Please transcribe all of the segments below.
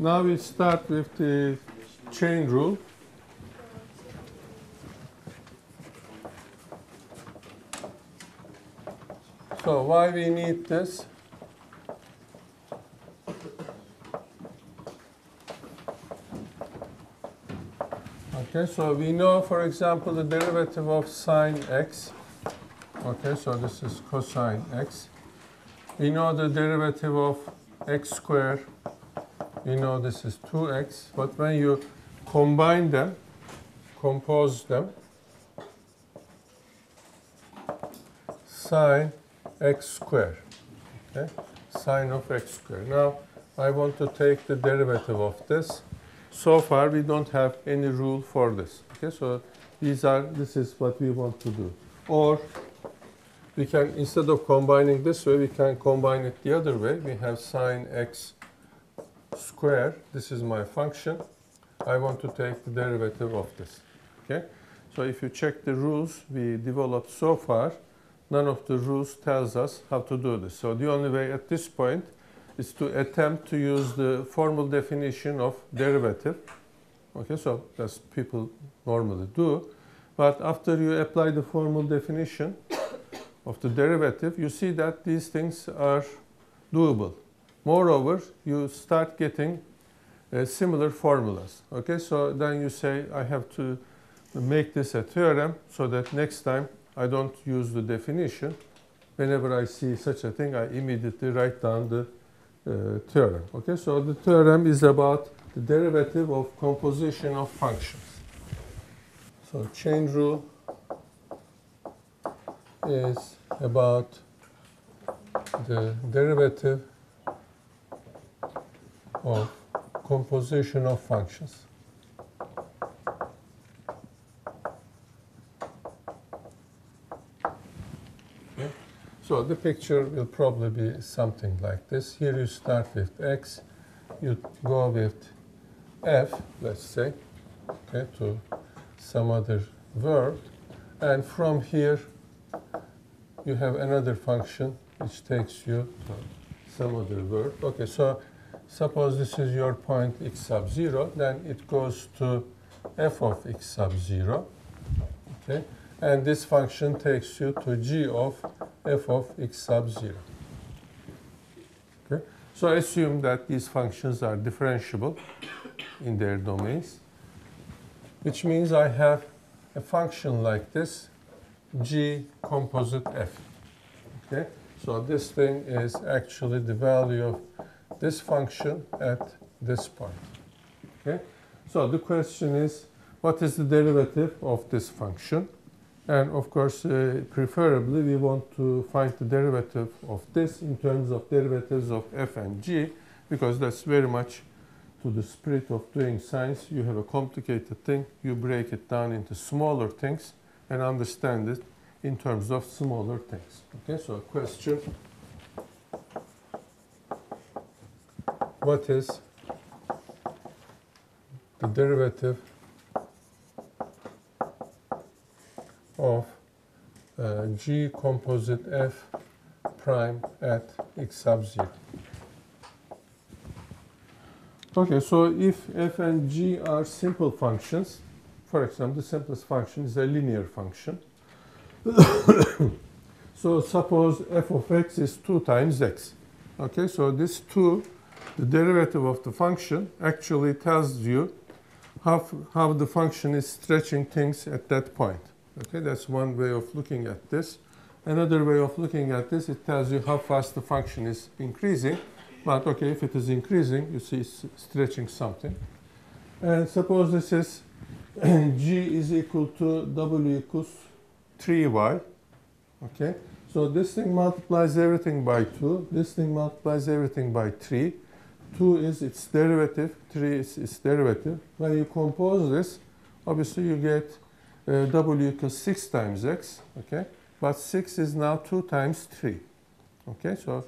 now we start with the chain rule. So why we need this? Okay, so we know, for example, the derivative of sine x. Okay, so this is cosine x. We know the derivative of x squared. We know this is 2x. But when you combine them, compose them, sine x squared. Okay, sine of x squared. Now, I want to take the derivative of this so far we don't have any rule for this. Okay, so these are this is what we want to do. Or we can instead of combining this way, we can combine it the other way. We have sine x square. This is my function. I want to take the derivative of this. Okay, so if you check the rules we developed so far, none of the rules tells us how to do this. So the only way at this point is to attempt to use the formal definition of derivative. Okay, so that's people normally do. But after you apply the formal definition of the derivative, you see that these things are doable. Moreover, you start getting uh, similar formulas. Okay, so then you say, I have to make this a theorem so that next time I don't use the definition. Whenever I see such a thing, I immediately write down the uh, theorem. Okay, so the theorem is about the derivative of composition of functions. So chain rule is about the derivative of composition of functions. So the picture will probably be something like this. Here you start with x, you go with f, let's say, okay, to some other word, and from here you have another function which takes you to some other word. Okay, so suppose this is your point x sub 0, then it goes to f of x sub 0, okay, and this function takes you to g of f of x sub 0. Okay? So I assume that these functions are differentiable in their domains, which means I have a function like this, g composite f. Okay? So this thing is actually the value of this function at this point. Okay? So the question is, what is the derivative of this function? And of course, uh, preferably we want to find the derivative of this in terms of derivatives of f and g, because that's very much to the spirit of doing science. You have a complicated thing, you break it down into smaller things and understand it in terms of smaller things. Okay, so a question, what is the derivative of uh, G composite F prime at x sub 0. Okay, so if f and g are simple functions, for example, the simplest function is a linear function. so suppose f of x is 2 times x. Okay, so this 2, the derivative of the function, actually tells you how, how the function is stretching things at that point. Okay, that's one way of looking at this. Another way of looking at this, it tells you how fast the function is increasing. But okay, if it is increasing, you see it's stretching something. And suppose this is g is equal to w equals 3y. Okay, so this thing multiplies everything by 2. This thing multiplies everything by 3. 2 is its derivative, 3 is its derivative. When you compose this, obviously you get uh, w equals 6 times x, okay? But 6 is now 2 times 3, okay? So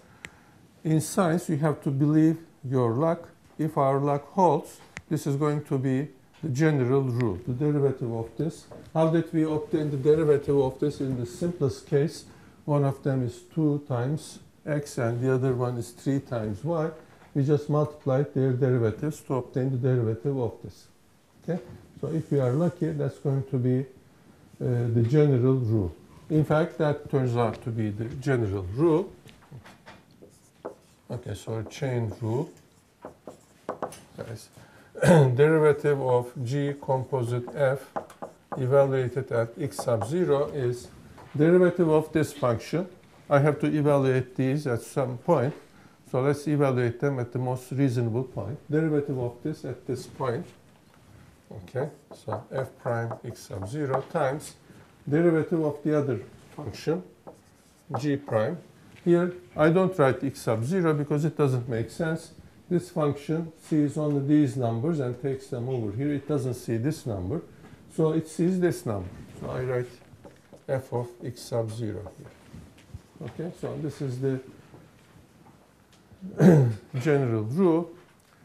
in science, you have to believe your luck. If our luck holds, this is going to be the general rule, the derivative of this. How did we obtain the derivative of this in the simplest case? One of them is 2 times x and the other one is 3 times y. we just multiplied their derivatives to obtain the derivative of this. Okay? So if we are lucky, that's going to be uh, the general rule. In fact, that turns out to be the general rule. Okay, so a chain rule. Guys, derivative of g composite f evaluated at x sub 0 is derivative of this function. I have to evaluate these at some point. So let's evaluate them at the most reasonable point. Derivative of this at this point. Okay, so f prime x sub 0 times derivative of the other function, g prime. Here, I don't write x sub 0 because it doesn't make sense. This function sees only these numbers and takes them over here. It doesn't see this number. So it sees this number. So I write f of x sub 0 here. Okay, so this is the general rule.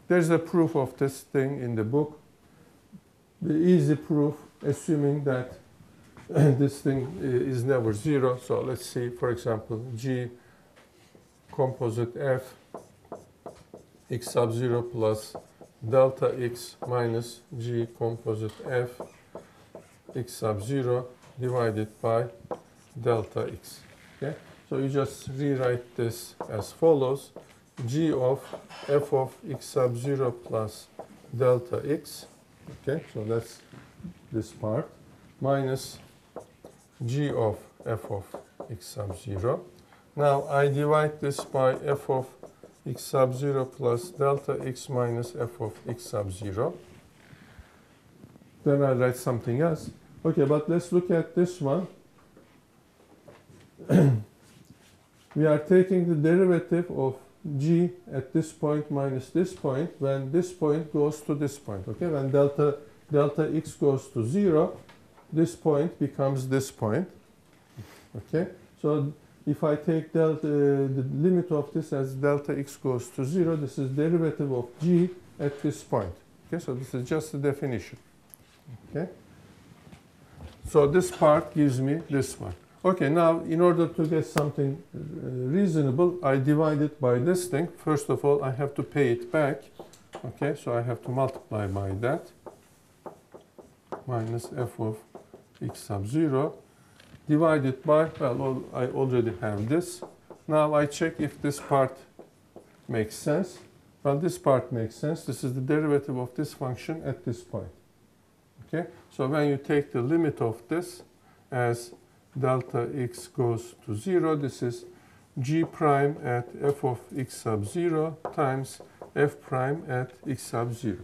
There's a proof of this thing in the book. The easy proof, assuming that this thing is never zero. So let's see, for example, g composite f x sub 0 plus delta x minus g composite f x sub 0 divided by delta x. Okay? So you just rewrite this as follows. G of f of x sub 0 plus delta x. Okay, so that's this part. Minus g of f of x sub 0. Now I divide this by f of x sub 0 plus delta x minus f of x sub 0. Then I write something else. Okay, but let's look at this one. we are taking the derivative of g at this point minus this point when this point goes to this point. Okay, when delta delta x goes to 0, this point becomes this point. Okay, so if I take delta, uh, the limit of this as delta x goes to 0, this is derivative of g at this point. Okay, so this is just the definition. Okay, so this part gives me this one. Okay, now in order to get something uh, reasonable, I divide it by this thing. First of all, I have to pay it back. Okay, so I have to multiply by that minus f of x sub 0 divided by, well, I already have this. Now I check if this part makes sense. Well, this part makes sense. This is the derivative of this function at this point. Okay, so when you take the limit of this as delta x goes to 0, this is g prime at f of x sub 0 times f prime at x sub 0.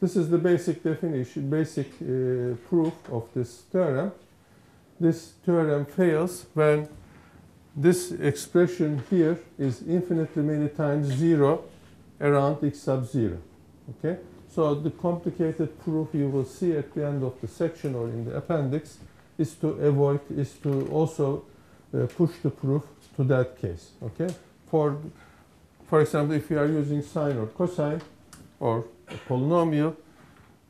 This is the basic definition, basic uh, proof of this theorem. This theorem fails when this expression here is infinitely many times 0 around x sub 0. Okay? So the complicated proof you will see at the end of the section or in the appendix is to avoid, is to also uh, push the proof to that case. Okay? For, for example, if you are using sine or cosine or a polynomial,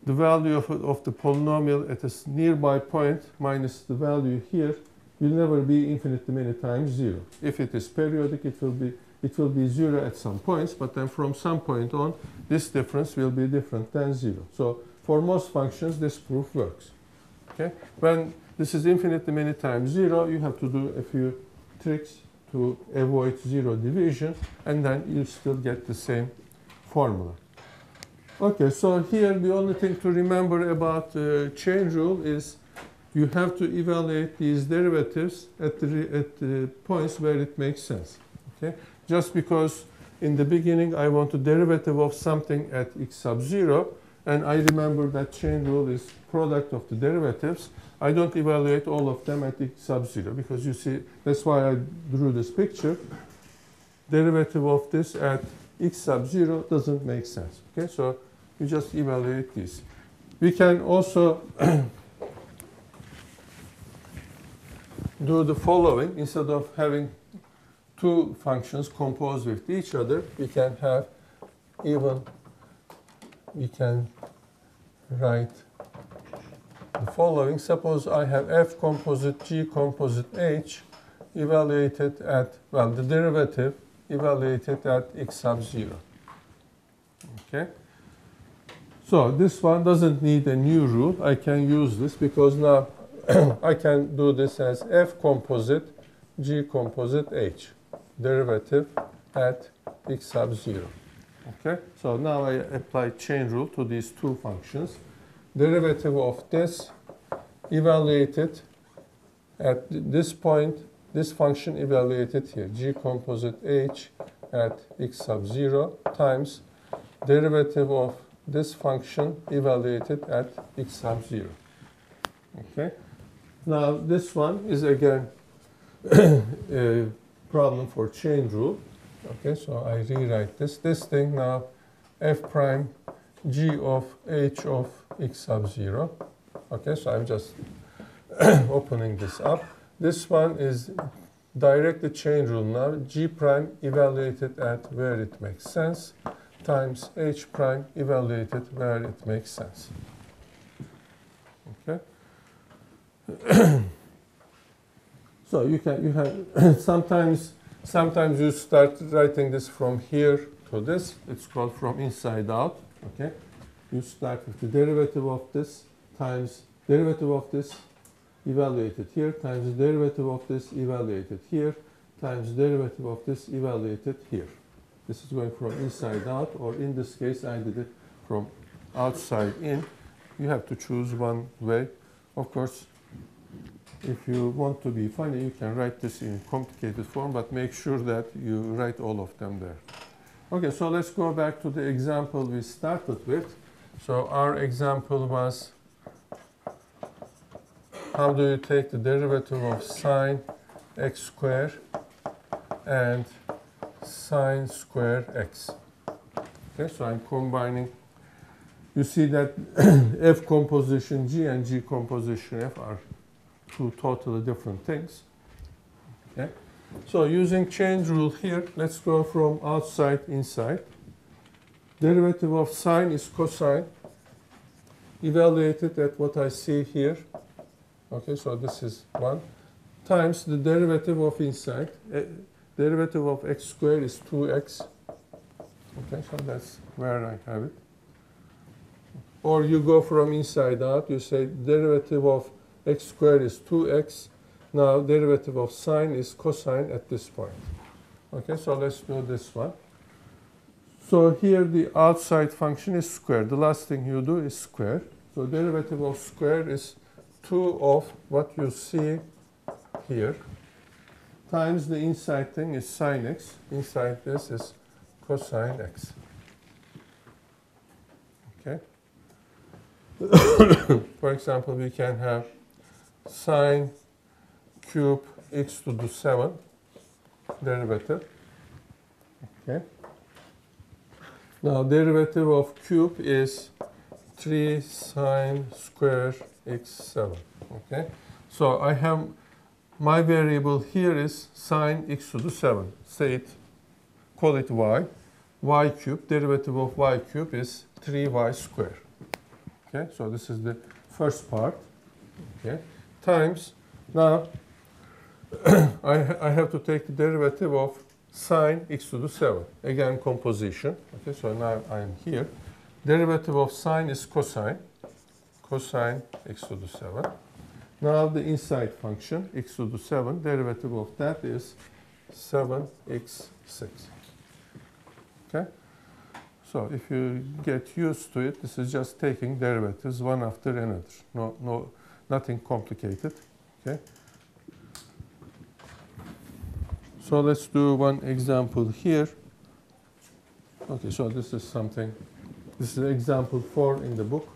the value of, of the polynomial at a nearby point minus the value here will never be infinitely many times zero. If it is periodic, it will be it will be zero at some points, but then from some point on, this difference will be different than zero. So for most functions, this proof works. Okay? When this is infinitely many times zero, you have to do a few tricks to avoid zero division, and then you still get the same formula. Okay, so here the only thing to remember about uh, chain rule is you have to evaluate these derivatives at the, at the points where it makes sense. Okay, just because in the beginning I want a derivative of something at x sub 0 and I remember that chain rule is product of the derivatives, I don't evaluate all of them at x sub 0 because you see, that's why I drew this picture. Derivative of this at x sub 0 doesn't make sense. Okay, so you just evaluate this. We can also do the following. Instead of having two functions composed with each other, we can have even, we can write the following. Suppose I have f composite g composite h evaluated at, well, the derivative evaluated at x sub 0. Okay? So this one doesn't need a new rule. I can use this because now I can do this as f composite g composite h derivative at x sub 0. Okay, so now I apply chain rule to these two functions. Derivative of this evaluated at this point, this function evaluated here, g composite h at x sub 0 times derivative of this function evaluated at x sub 0. Okay. Now this one is again a problem for chain rule. Okay, so I rewrite this. This thing now f prime g of h of x sub 0. Okay, so I'm just opening this up. This one is direct chain rule now. G prime evaluated at where it makes sense times h prime evaluated where it makes sense. Okay. so you can you have sometimes sometimes you start writing this from here to this. It's called from inside out. Okay. You start with the derivative of this times derivative of this evaluated here times derivative of this evaluated here times derivative of this evaluated here. This is going from inside out or in this case I did it from outside in. You have to choose one way. Of course, if you want to be funny, you can write this in complicated form, but make sure that you write all of them there. Okay, so let's go back to the example we started with. So our example was how do you take the derivative of sine x squared and sine square x? Okay, so I'm combining. You see that f composition g and g composition f are two totally different things. Okay, so using chain rule here, let's go from outside inside. Derivative of sine is cosine evaluated at what I see here Okay, so this is 1 times the derivative of inside. Derivative of x squared is 2x. Okay, so that's where I have it. Or you go from inside out, you say derivative of x squared is 2x. Now derivative of sine is cosine at this point. Okay, so let's do this one. So here the outside function is square. The last thing you do is square. So derivative of square is 2 of what you see here times the inside thing is sine x. Inside this is cosine x. Okay. For example, we can have sine cube x to the 7 derivative. Okay. Now derivative of cube is 3 sine square x7. Okay, so I have my variable here is sine x to the 7. Say it, call it y. y cube, derivative of y cube is 3y square. Okay, so this is the first part. Okay, times, now I, I have to take the derivative of sine x to the 7. Again, composition. Okay, so now I am here. Derivative of sine is cosine cosine x to the 7. Now the inside function, x to the 7, derivative of that is 7x6. Okay? So if you get used to it, this is just taking derivatives one after another. No, no, nothing complicated. Okay? So let's do one example here. Okay, so this is something, this is example 4 in the book.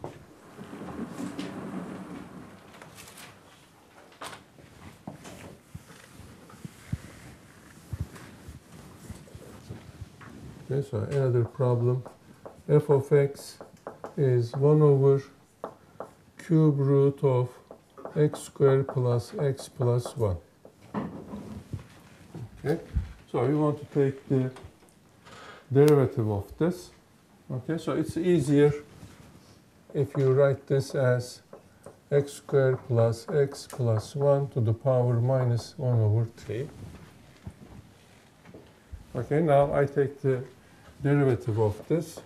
Okay, so another problem. f of x is 1 over cube root of x squared plus x plus 1. So we want to take the derivative of this. Okay, so it's easier if you write this as x squared plus x plus 1 to the power minus 1 over 3. Okay, now I take the derivative of this.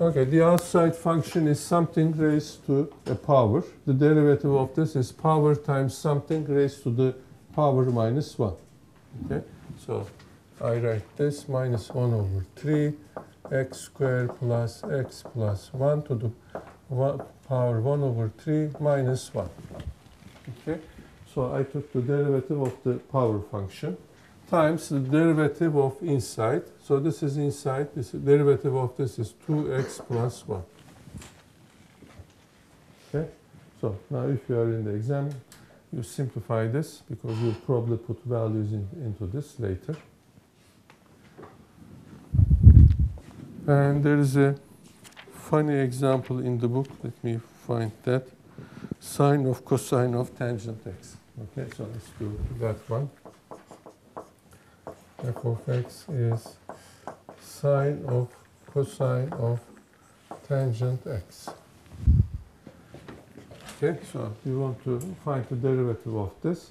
Okay, the outside function is something raised to a power. The derivative of this is power times something raised to the power minus 1. Okay, so I write this minus 1 over 3 x squared plus x plus 1 to the one, power 1 over 3 minus 1. Okay, so I took the derivative of the power function times the derivative of inside. So this is inside, this is derivative of this is 2x plus 1. Okay, so now if you are in the exam, you simplify this because you'll probably put values in, into this later. And there is a funny example in the book. Let me find that. Sine of cosine of tangent x. Okay, so let's do that one. f of x is sine of cosine of tangent x. Okay, so you want to find the derivative of this.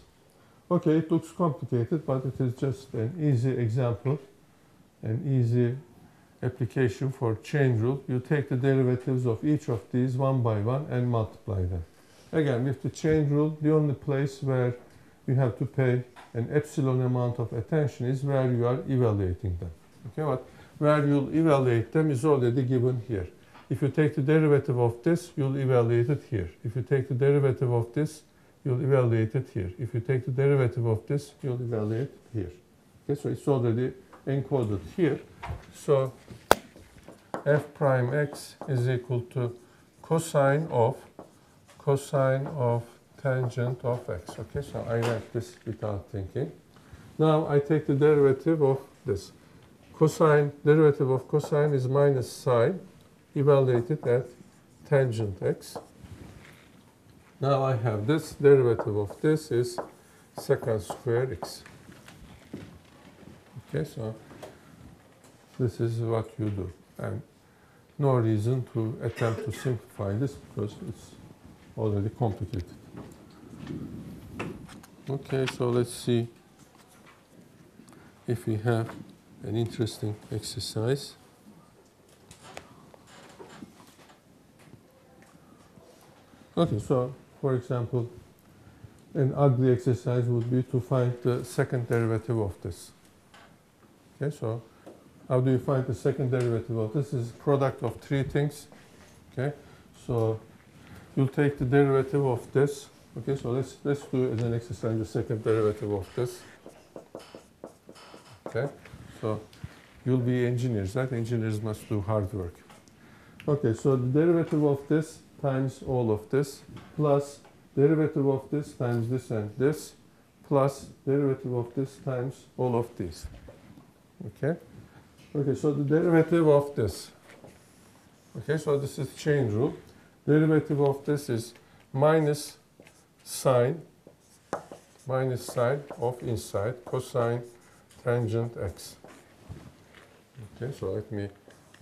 Okay, it looks complicated, but it is just an easy example, an easy application for chain rule. You take the derivatives of each of these one by one and multiply them. Again, with the chain rule, the only place where you have to pay an epsilon amount of attention is where you are evaluating them. Okay, but where you'll evaluate them is already given here. If you take the derivative of this, you'll evaluate it here. If you take the derivative of this, you'll evaluate it here. If you take the derivative of this, you'll evaluate it here. Okay, so it's already encoded here. So f prime x is equal to cosine of cosine of tangent of x. Okay, so I write this without thinking. Now I take the derivative of this. Cosine, derivative of cosine is minus sine evaluated at tangent x. Now I have this derivative of this is secant square x. Okay, so this is what you do. And no reason to attempt to simplify this because it's already complicated. Okay, so let's see if we have an interesting exercise. Okay, so for example, an ugly exercise would be to find the second derivative of this. Okay, so how do you find the second derivative of this? This is product of three things. Okay, so you'll take the derivative of this. Okay, so let's let's do as an exercise the second derivative of this. Okay, so you'll be engineers, right? Engineers must do hard work. Okay, so the derivative of this times all of this plus derivative of this times this and this plus derivative of this times all of these. Okay? Okay, so the derivative of this. Okay, so this is chain rule. Derivative of this is minus sine, minus sine of inside, cosine tangent x. Okay, so let me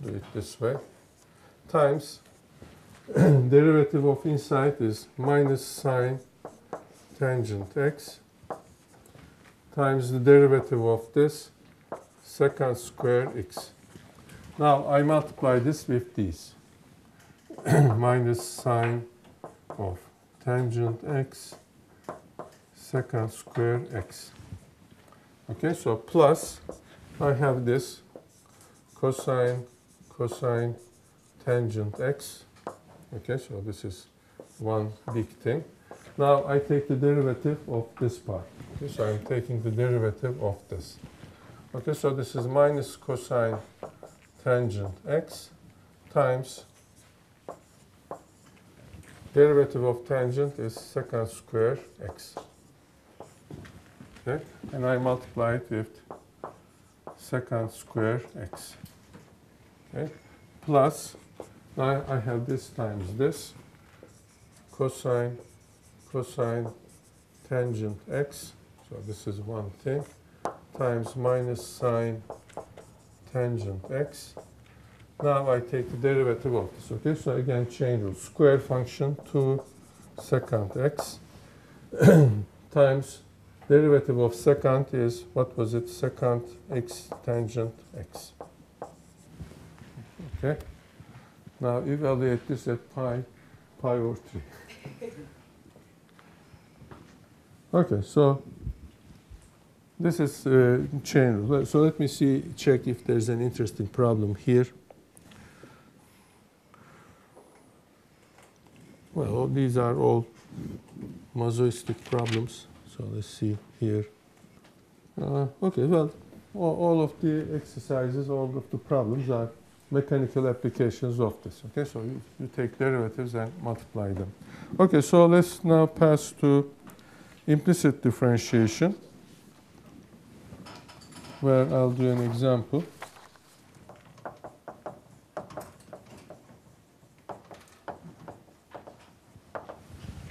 do it this way. Times derivative of inside is minus sine tangent x times the derivative of this secant square x. Now I multiply this with these. minus sine of tangent x secant square x. Okay, so plus I have this cosine cosine tangent x Okay, so this is one big thing. Now I take the derivative of this part. Okay, so I'm taking the derivative of this. Okay, so this is minus cosine tangent x times derivative of tangent is secant square x. Okay, and I multiply it with secant square x. Okay, plus now I have this times this cosine cosine tangent x so this is one thing times minus sine tangent x. Now I take the derivative of this okay? So again chain rule square function to secant x. Times derivative of secant is what was it? Secant x tangent x. Okay Now evaluate this at pi, pi over 3. Okay, so this is uh, chain. So let me see, check if there's an interesting problem here. Well, these are all Mozoistic problems. So let's see here. Uh, okay, well, all, of the exercises, all of the problems are mechanical applications of this. Okay, so you, you take derivatives and multiply them. Okay, so let's now pass to implicit differentiation, where I'll do an example.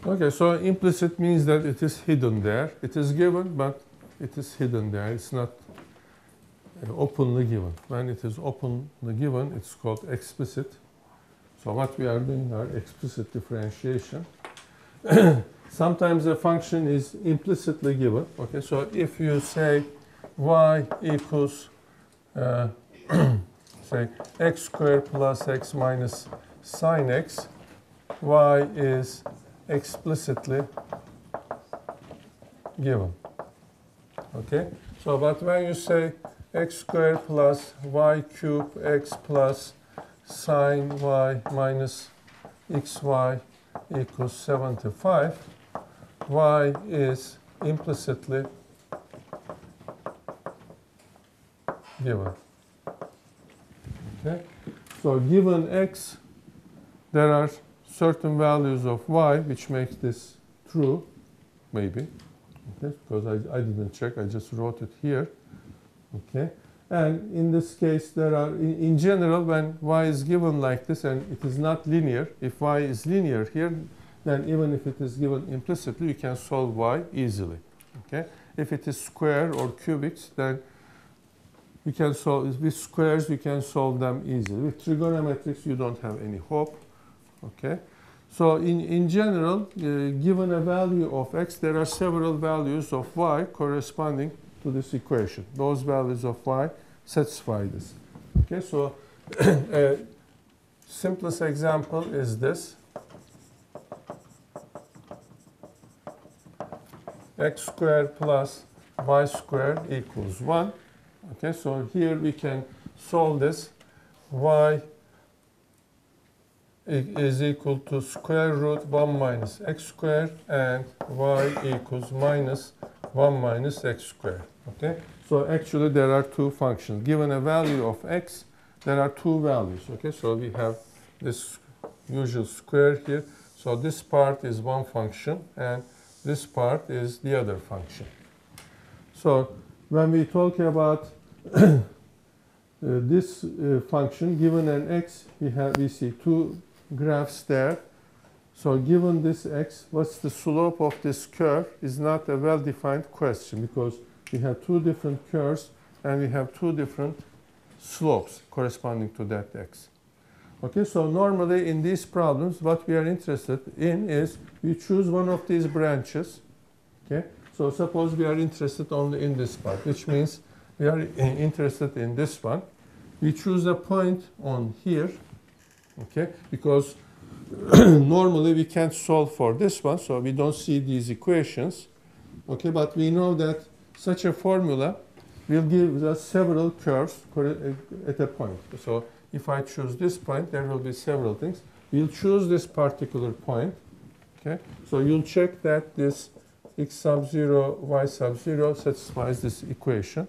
Okay, so implicit means that it is hidden there. It is given, but it is hidden there. It's not openly given. When it is openly given, it's called explicit. So what we are doing are explicit differentiation. Sometimes a function is implicitly given. Okay, so if you say y equals, uh, say, x squared plus x minus sine x, y is explicitly given. Okay, so but when you say x squared plus y cube x plus sine y minus xy equals 75, y is implicitly given. Okay, so given x, there are certain values of y, which makes this true, maybe, okay, because I, I didn't check, I just wrote it here, okay. And in this case, there are, in, in general, when y is given like this and it is not linear, if y is linear here, then even if it is given implicitly, you can solve y easily, okay. If it is square or cubics, then you can solve, with squares, you can solve them easily. With trigonometrics, you don't have any hope. Okay. So in, in general, uh, given a value of x, there are several values of y corresponding to this equation. Those values of y satisfy this. Okay, so a uh, simplest example is this. x squared plus y squared equals 1. Okay, so here we can solve this y is equal to square root 1 minus x squared and y equals minus 1 minus x squared. Okay? So actually there are two functions. Given a value of x, there are two values. Okay? So we have this usual square here. So this part is one function and this part is the other function. So when we talk about uh, this uh, function given an x, we have we see two graphs there. So given this x, what's the slope of this curve is not a well-defined question because we have two different curves and we have two different slopes corresponding to that x. Okay, so normally in these problems, what we are interested in is we choose one of these branches. Okay, so suppose we are interested only in this part, which means we are interested in this one. We choose a point on here okay? Because normally we can't solve for this one, so we don't see these equations, okay? But we know that such a formula will give us several curves uh, at a point. So if I choose this point, there will be several things. We'll choose this particular point, okay? So you'll check that this x sub 0, y sub 0 satisfies this equation.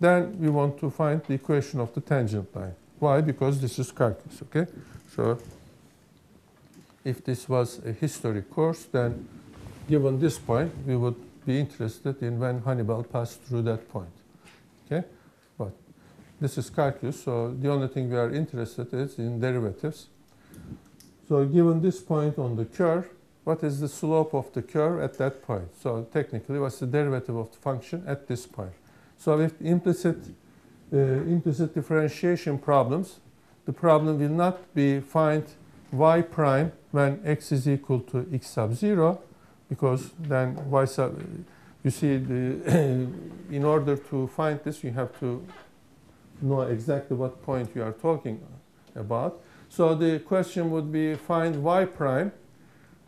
Then we want to find the equation of the tangent line. Why? Because this is calculus, okay? So if this was a history course, then given this point, we would be interested in when Hannibal passed through that point, okay? But this is calculus, so the only thing we are interested in is in derivatives. So given this point on the curve, what is the slope of the curve at that point? So technically, what's the derivative of the function at this point? So with implicit uh, implicit differentiation problems, the problem will not be find y prime when x is equal to x sub 0, because then y sub, you see, the in order to find this, you have to know exactly what point you are talking about. So the question would be find y prime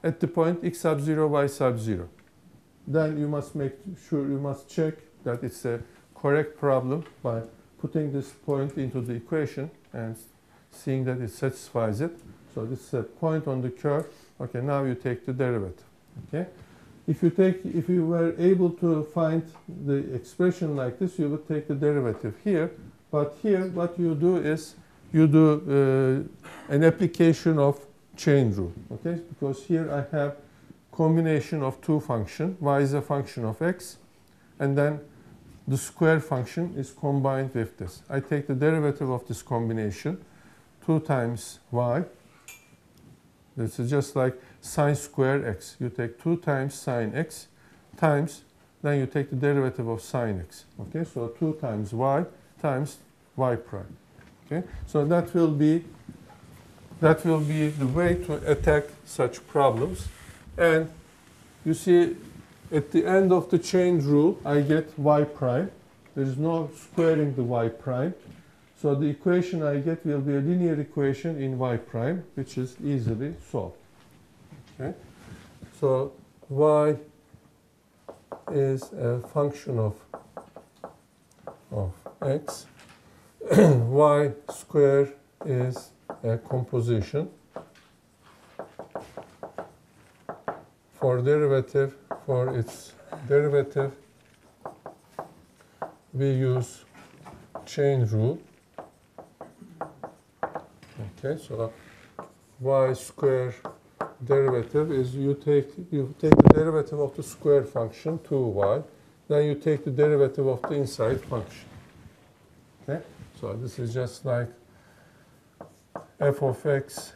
at the point x sub 0, y sub 0. Then you must make sure, you must check that it's a correct problem by putting this point into the equation and seeing that it satisfies it. So this is a point on the curve. Okay, now you take the derivative. Okay. If you take, if you were able to find the expression like this, you would take the derivative here. But here, what you do is you do uh, an application of chain rule. Okay, because here I have combination of two functions. y is a function of x, and then the square function is combined with this. I take the derivative of this combination, 2 times y. This is just like sine square x. You take 2 times sine x times, then you take the derivative of sine x. Okay, so 2 times y times y prime. Okay, so that will be that will be the way to attack such problems. And you see, at the end of the chain rule, I get y prime. There is no squaring the y prime. So the equation I get will be a linear equation in y prime, which is easily solved. Okay? So y is a function of, of x. y square is a composition. For derivative, for its derivative, we use chain rule. Okay, so y square derivative is you take you take the derivative of the square function 2y, then you take the derivative of the inside function. Okay, so this is just like f of x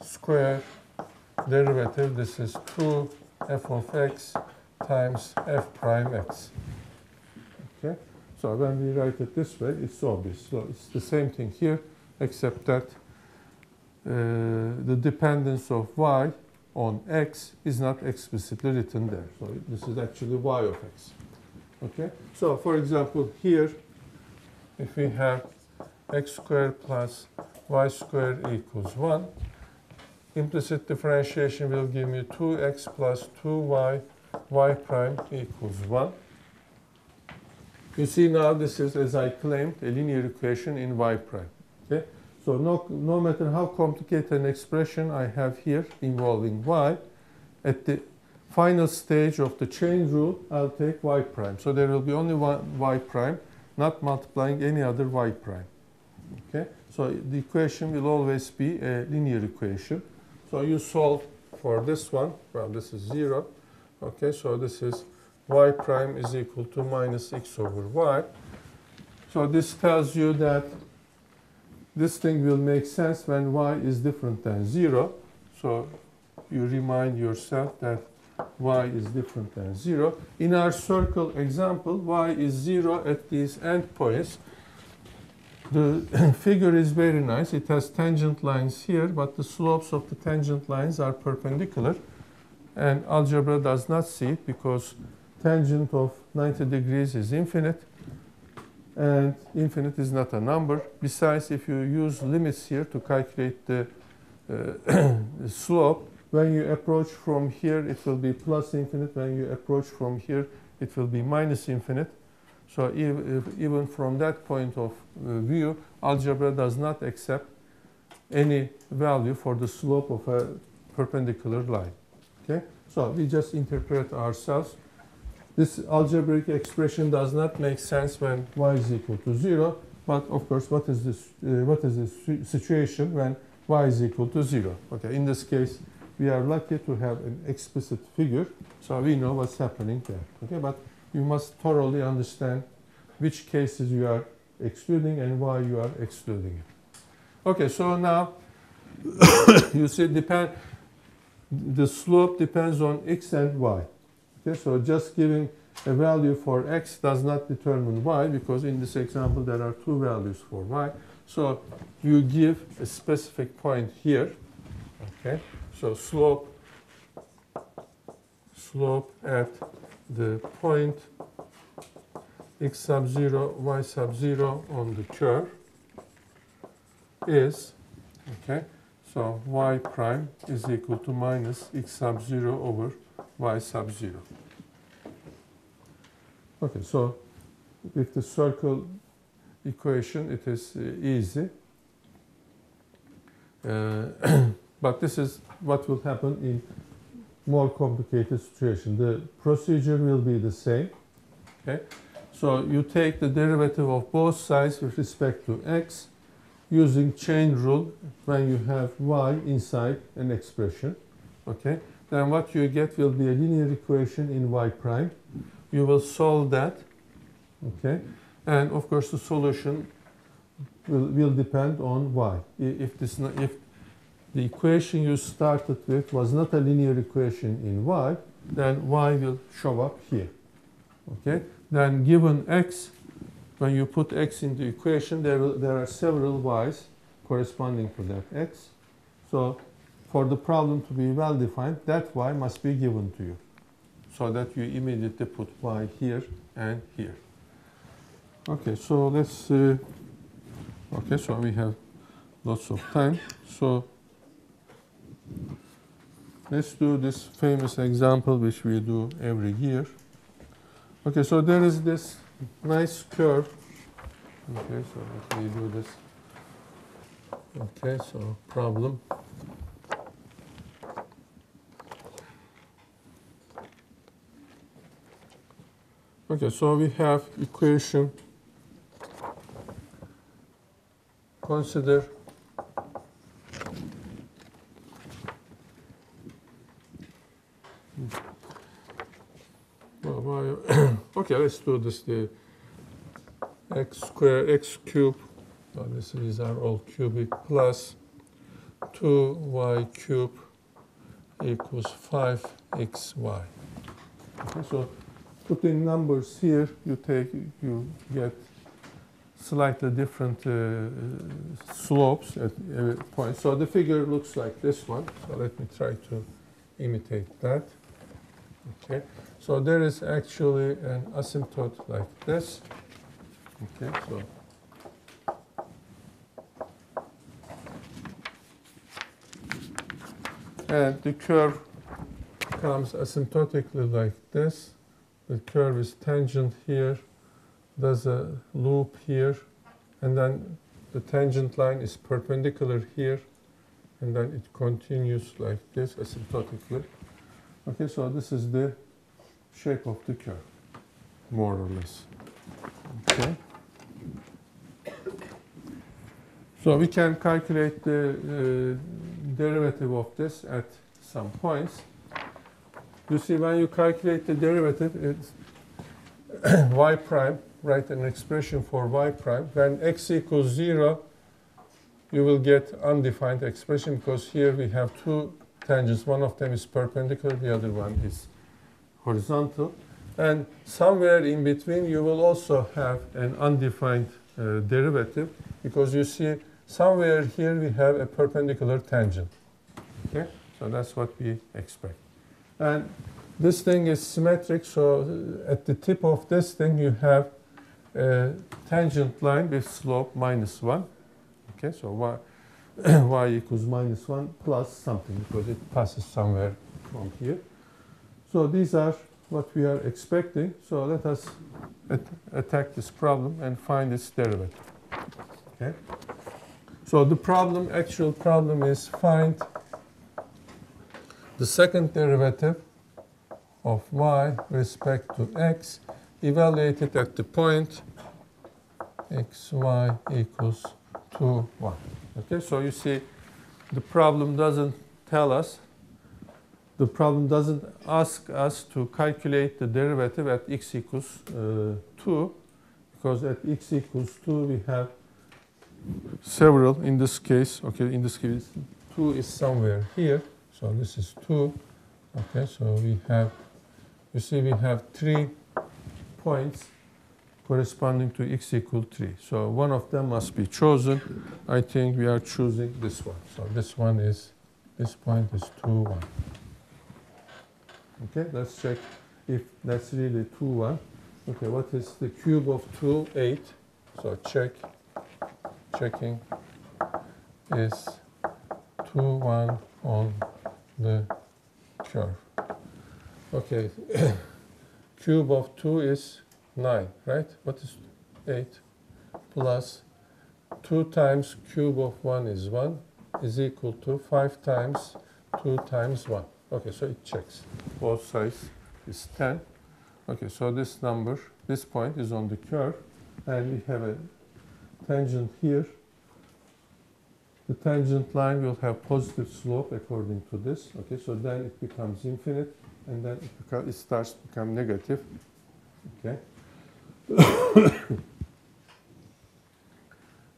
square derivative. This is 2 f of x times f prime x. Okay, so when we write it this way, it's obvious. So it's the same thing here, except that Uh, the dependence of y on x is not explicitly written there. So this is actually y of x. Okay, so for example, here, if we have x squared plus y squared equals 1, implicit differentiation will give me 2x plus 2y y prime equals 1. You see now this is, as I claimed, a linear equation in y prime. Okay? So no, no matter how complicated an expression I have here involving y, at the final stage of the chain rule, I'll take y prime. So there will be only one y prime, not multiplying any other y prime. Okay? So the equation will always be a linear equation. So you solve for this one. Well, this is 0. Okay, so this is y prime is equal to minus x over y. So this tells you that this thing will make sense when y is different than 0. So you remind yourself that y is different than 0. In our circle example, y is 0 at these endpoints. The figure is very nice. It has tangent lines here, but the slopes of the tangent lines are perpendicular. And algebra does not see it because tangent of 90 degrees is infinite. And infinite is not a number. Besides, if you use limits here to calculate the, uh, slope, when you approach from here, it will be plus infinite. When you approach from here, it will be minus infinite. So even from that point of uh, view, algebra does not accept any value for the slope of a perpendicular line. Okay? So we just interpret ourselves. This algebraic expression does not make sense when y is equal to 0. But of course, what is this? Uh, what is the situation when y is equal to 0? Okay, in this case, we are lucky to have an explicit figure, so we know what's happening there. Okay, but you must thoroughly understand which cases you are excluding and why you are excluding it. Okay, so now you see depend the slope depends on x and y. Okay, so just giving a value for x does not determine y because in this example there are two values for y. So you give a specific point here. Okay, so slope slope at the point x sub 0, y sub 0 on the curve is Okay, so y prime is equal to minus x sub 0 over y sub 0. Okay, so with the circle equation, it is uh, easy. Uh, but this is what will happen in more complicated situation. The procedure will be the same. Okay, so you take the derivative of both sides with respect to x using chain rule when you have y inside an expression. Okay, then what you get will be a linear equation in y prime. You will solve that. Okay, and of course the solution will, will depend on y. If this if the equation you started with was not a linear equation in y, then y will show up here. Okay, then given x, when you put x in the equation, there, will, there are several y's corresponding to that x. So for the problem to be well defined, that y must be given to you so that you immediately put y here and here. Okay, so let's, uh, okay, so we have lots of time. So let's do this famous example which we do every year. Okay, so there is this nice curve. Okay, so let me do this. Okay, so problem. Okay, so we have equation. Consider okay, let's do this. The x square x cube. This, these are all cubic plus 2y cube equals 5xy. Okay, so putting numbers here, you take you get slightly different uh, slopes at every point. So the figure looks like this one. So let me try to imitate that. Okay. So there is actually an asymptote like this. Okay, so and the curve comes asymptotically like this. The curve is tangent here, there's a loop here, and then the tangent line is perpendicular here, and then it continues like this asymptotically. Okay, so this is the shape of the curve, more or less. Okay. So we can calculate the uh, derivative of this at some points. You see, when you calculate the derivative, it's y prime, write an expression for y prime. When x equals 0, you will get undefined expression because here we have two tangents. One of them is perpendicular, the other one is horizontal. And somewhere in between, you will also have an undefined uh, derivative because you see somewhere here we have a perpendicular tangent. Okay, so that's what we expect. And this thing is symmetric, so at the tip of this thing you have a tangent line with slope minus 1. Okay, so y, y equals minus 1 plus something because it passes somewhere from here. So these are what we are expecting. So let us at attack this problem and find its derivative. Okay. So the problem, actual problem is find the second derivative of y respect to x evaluated at the point xy equals 2, 1. Okay, so you see the problem doesn't tell us the problem doesn't ask us to calculate the derivative at x equals uh, 2 because at x equals 2 we have several in this case okay in this case 2 is somewhere here so this is 2 okay so we have you see we have three points corresponding to x equal 3 so one of them must be chosen i think we are choosing this one so this one is this point is 2 1 Okay, let's check if that's really 2, 1. Okay, what is the cube of 2? 8. So check, checking is 2, 1 on the curve. Okay, cube of 2 is 9, right? What is 8 plus 2 times cube of 1 is 1 is equal to 5 times 2 times 1. Okay, so it checks. Both sides is 10. Okay, so this number, this point is on the curve, and we have a tangent here. The tangent line will have positive slope according to this. Okay, so then it becomes infinite, and then it, it starts to become negative. Okay.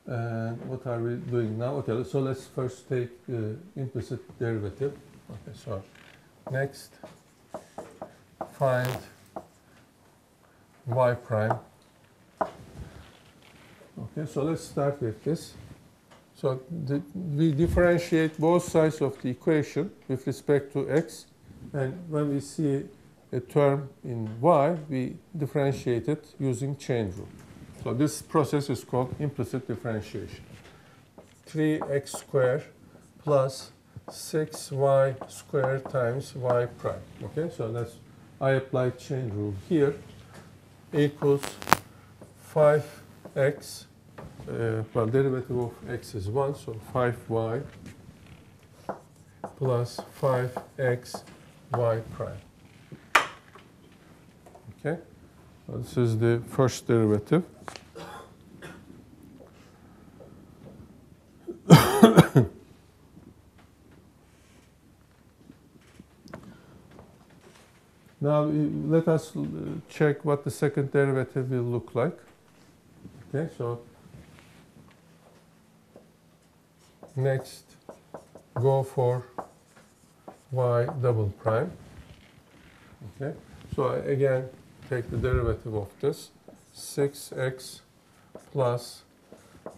and what are we doing now? Okay, so let's first take uh, implicit derivative. Okay, so next, find y prime. Okay, so let's start with this. So the, we differentiate both sides of the equation with respect to x, and when we see a term in y, we differentiate it using chain rule. So this process is called implicit differentiation. 3x squared plus 6y squared times y prime. Okay, so that's I apply chain rule here equals 5x, uh, well, derivative of x is 1, so 5y plus 5x y prime. Okay, so this is the first derivative. Now let us uh, check what the second derivative will look like. Okay, so next go for y double prime. Okay, so I again take the derivative of this 6x plus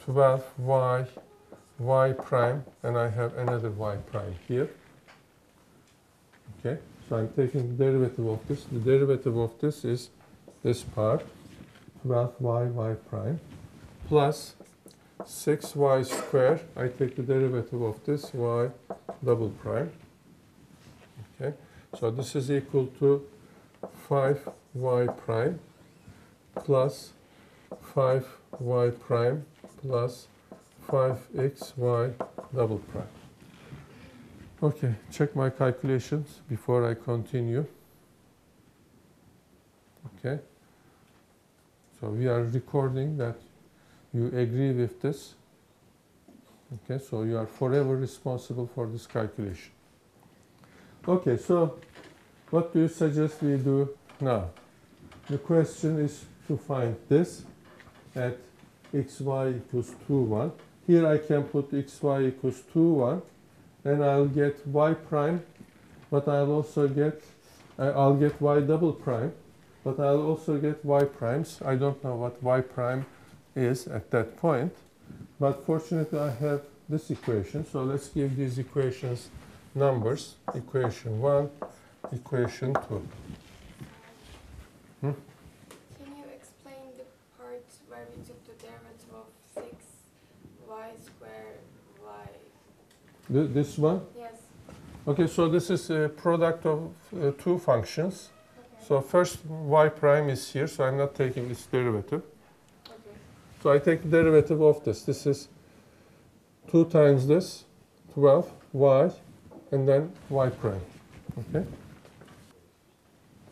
12y y prime and I have another y prime here. Okay. So I'm taking the derivative of this. The derivative of this is this part, 12y y prime, plus 6y squared. I take the derivative of this y double prime. Okay, so this is equal to 5y prime plus 5y prime plus 5xy double prime. Okay, check my calculations before I continue. Okay. So we are recording that you agree with this. Okay, so you are forever responsible for this calculation. Okay, so what do you suggest we do now? The question is to find this at xy equals 2, 1. Here I can put xy equals 2, 1 then I'll get y prime, but I'll also get, uh, I'll get y double prime, but I'll also get y primes. I don't know what y prime is at that point, but fortunately I have this equation. So let's give these equations numbers. Equation 1, equation 2. Hmm? Can you explain the part where we took the derivative of 6 y squared y this one? Yes. Okay, so this is a product of uh, two functions. Okay. So first y prime is here, so I'm not taking its derivative. So I take the derivative of this. This is 2 times this, 12, y, and then y prime. Okay?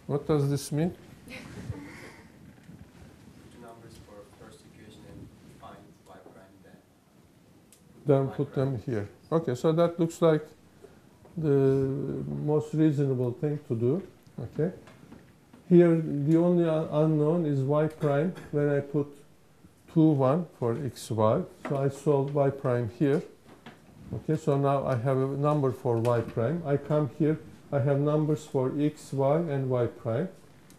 What does this mean? then put them here. Okay, so that looks like the most reasonable thing to do. Okay. Here, the only unknown is y prime when I put 2, 1 for xy. So I solve y prime here. Okay, so now I have a number for y prime. I come here, I have numbers for x, y, and y prime.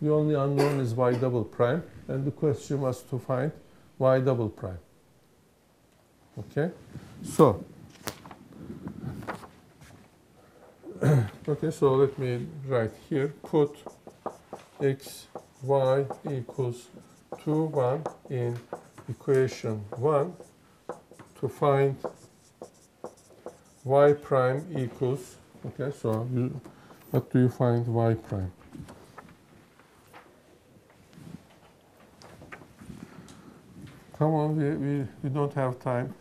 The only unknown is y double prime, and the question was to find y double prime. Okay. So, okay, so let me write here, put x, y equals 2, 1 in equation 1 to find y prime equals, okay, so you, what do you find y prime? Come on, we, we, we don't have time.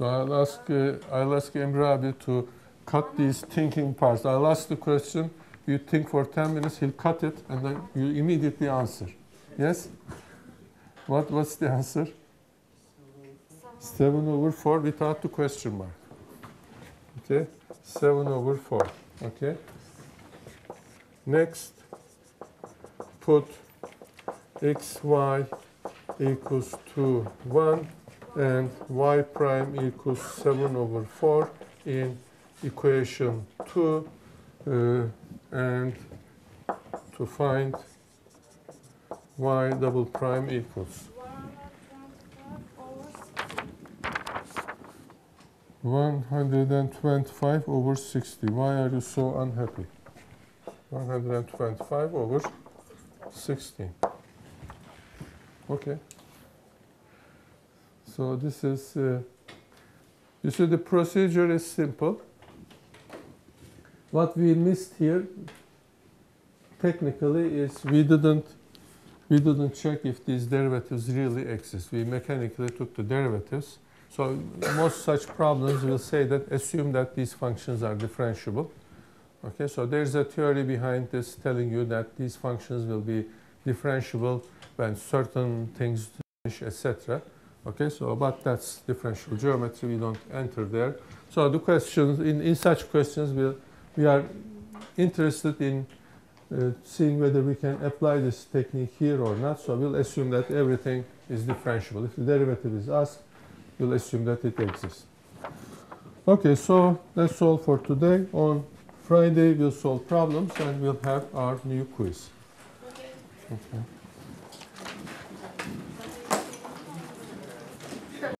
So I'll ask, uh, I'll ask Emre abi to cut these thinking parts. I'll ask the question, you think for 10 minutes, he'll cut it, and then you immediately answer. Yes? What, what's the answer? 7 over 4 without the question mark. Okay? 7 over 4. Okay? Next, put xy equals to 1 and y prime equals 7 over 4 in equation 2 uh, and to find y double prime equals 125 over 60. Why are you so unhappy? 125 over 60. Okay. So this is, uh, you see the procedure is simple. What we missed here technically is we didn't we didn't check if these derivatives really exist. We mechanically took the derivatives. So most such problems will say that assume that these functions are differentiable. Okay, so there's a theory behind this telling you that these functions will be differentiable when certain things etc. Okay, so but that's differential geometry. We don't enter there. So the questions in, in such questions will we are interested in uh, seeing whether we can apply this technique here or not. So we'll assume that everything is differentiable. If the derivative is asked, we'll assume that it exists. Okay, so that's all for today. On Friday, we'll solve problems and we'll have our new quiz. Okay. Okay.